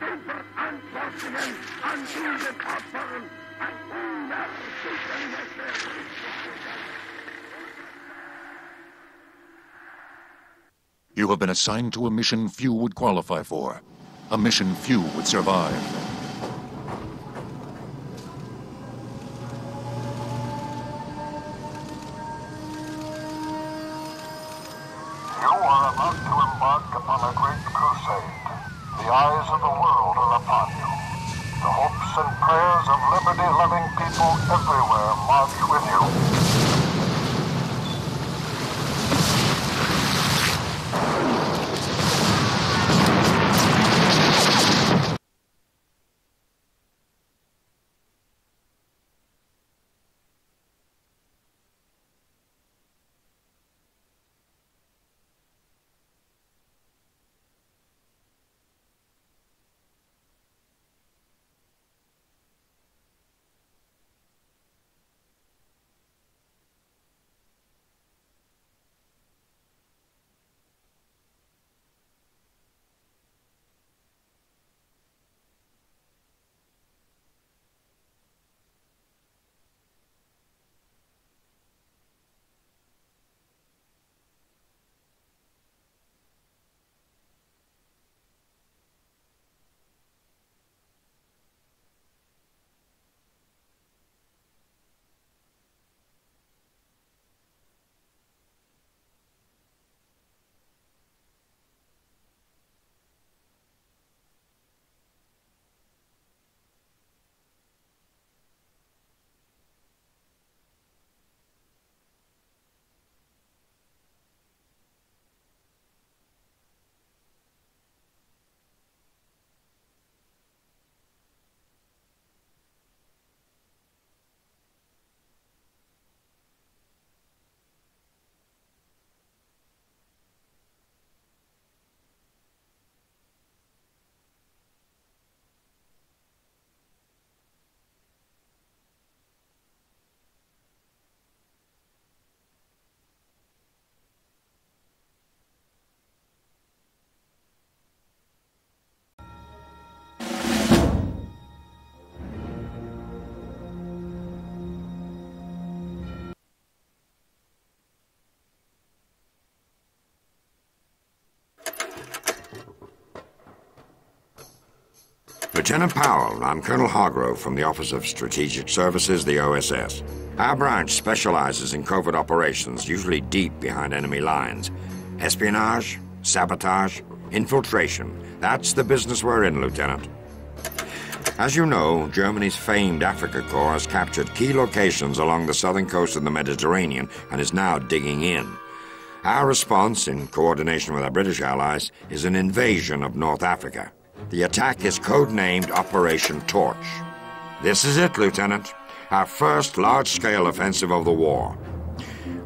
And You have been assigned to a mission few would qualify for, a mission few would survive. You are about to embark upon a great crusade. The eyes of the world are upon you. The hopes and prayers of liberty-loving people everywhere march with you. Lieutenant Powell, I'm Colonel Hargrove from the Office of Strategic Services, the OSS. Our branch specializes in covert operations, usually deep behind enemy lines. Espionage, sabotage, infiltration. That's the business we're in, Lieutenant. As you know, Germany's famed Afrika Korps has captured key locations along the southern coast of the Mediterranean and is now digging in. Our response, in coordination with our British allies, is an invasion of North Africa. The attack is codenamed Operation Torch. This is it, Lieutenant. Our first large-scale offensive of the war.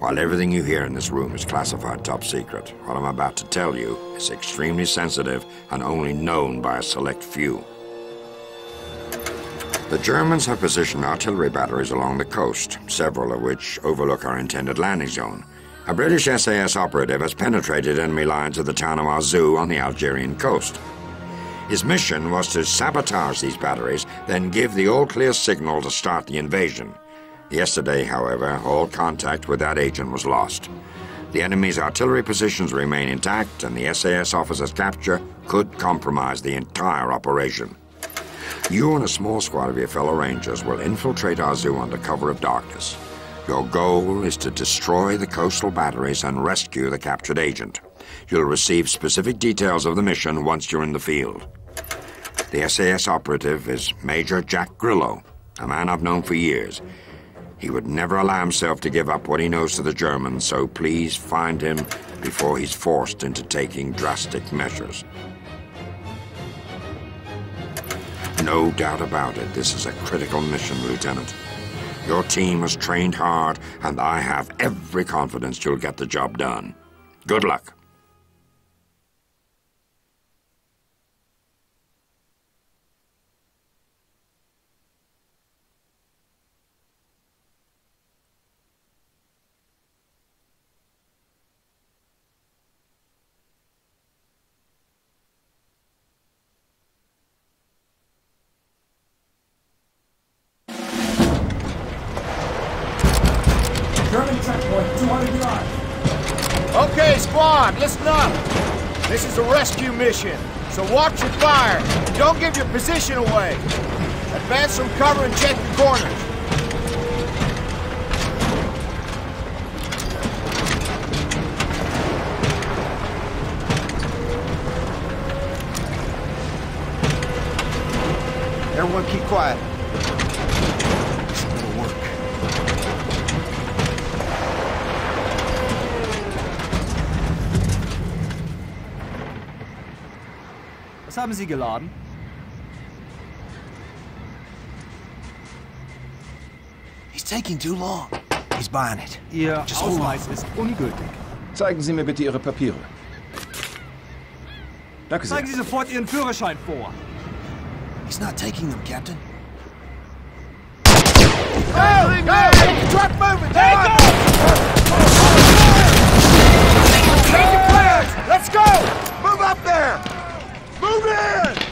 While everything you hear in this room is classified top secret, what I'm about to tell you is extremely sensitive and only known by a select few. The Germans have positioned artillery batteries along the coast, several of which overlook our intended landing zone. A British SAS operative has penetrated enemy lines at the town of Arzew on the Algerian coast. His mission was to sabotage these batteries, then give the all-clear signal to start the invasion. Yesterday, however, all contact with that agent was lost. The enemy's artillery positions remain intact, and the SAS officer's capture could compromise the entire operation. You and a small squad of your fellow rangers will infiltrate Arzew under cover of darkness. Your goal is to destroy the coastal batteries and rescue the captured agent. You'll receive specific details of the mission once you're in the field. The SAS operative is Major Jack Grillo, a man I've known for years. He would never allow himself to give up what he knows to the Germans, so please find him before he's forced into taking drastic measures. No doubt about it, this is a critical mission, Lieutenant. Your team has trained hard, and I have every confidence you'll get the job done. Good luck. Squad, listen up. This is a rescue mission, so watch your fire. Don't give your position away. Advance from cover and check your corners. Everyone keep quiet. Haben Sie geladen? He's taking too long. He's buying it. Ihr Just Ausweis ist ungültig. Zeigen Sie mir bitte Ihre Papiere. Danke sehr. Zeigen Sie sofort Ihren Führerschein vor. He's not taking them, Captain. Go! Go! Keep the truck moving! Take go! Take the clearance! Let's go! Move up there! Move in!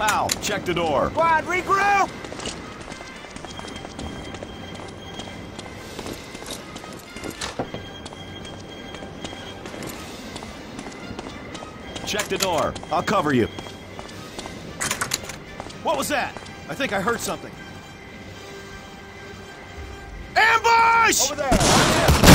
Pal, check the door. Squad, regroup! Check the door. I'll cover you. What was that? I think I heard something. Ambush! Over there.